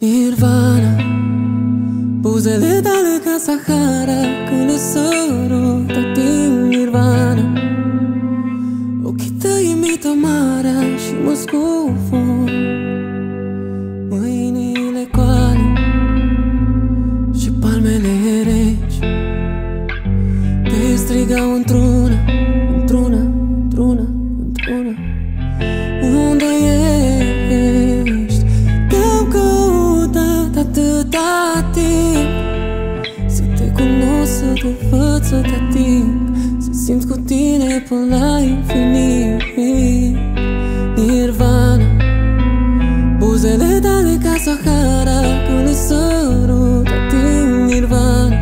Nirvana Buzele tale ca Sahara Când le sărut ating Nirvana. Ochii tăi imită marea Și mă scufund. Mâinile coale Și palmele reci Te strigau într-una cunosc, să te văd, să te ating Să simt cu tine până la infinit. Nirvana Buzele tale ca Sahara Când le sărut ating Nirvana.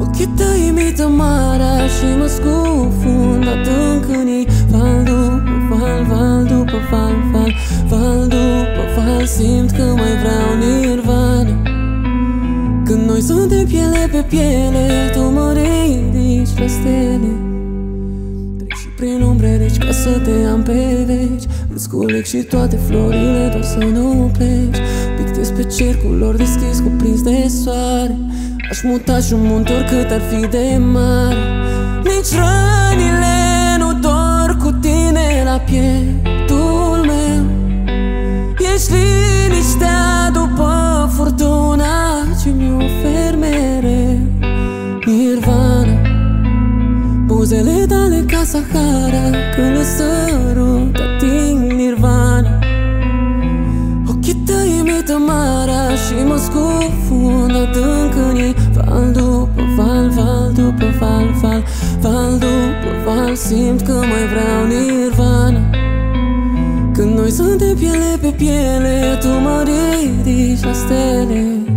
Ochii tăi imită marea Și mă scufund adânc în ei Val după val, val după val, val Val după val. Simt că mai vreau Nirvana. Când noi suntem piele pe piele Tu mă ridici la stele Trec și prin umbre reci ca să te am pe veci. Îți culeg și toate florile doar să nu pleci. Pictez pe cercul lor deschis cuprins de soare. Aș muta și un munte oricât ar fi de mare. Nici rănile nu dor cu tine la pieptul Buzele tale ca Sahara Când le sărut ating Nirvana. Ochii tăi imită marea Și mă scufund adânc în ei Val după val, val după val, val Val după val Simt că mai vreau Nirvana. Când noi suntem piele pe piele Tu mă ridici la stele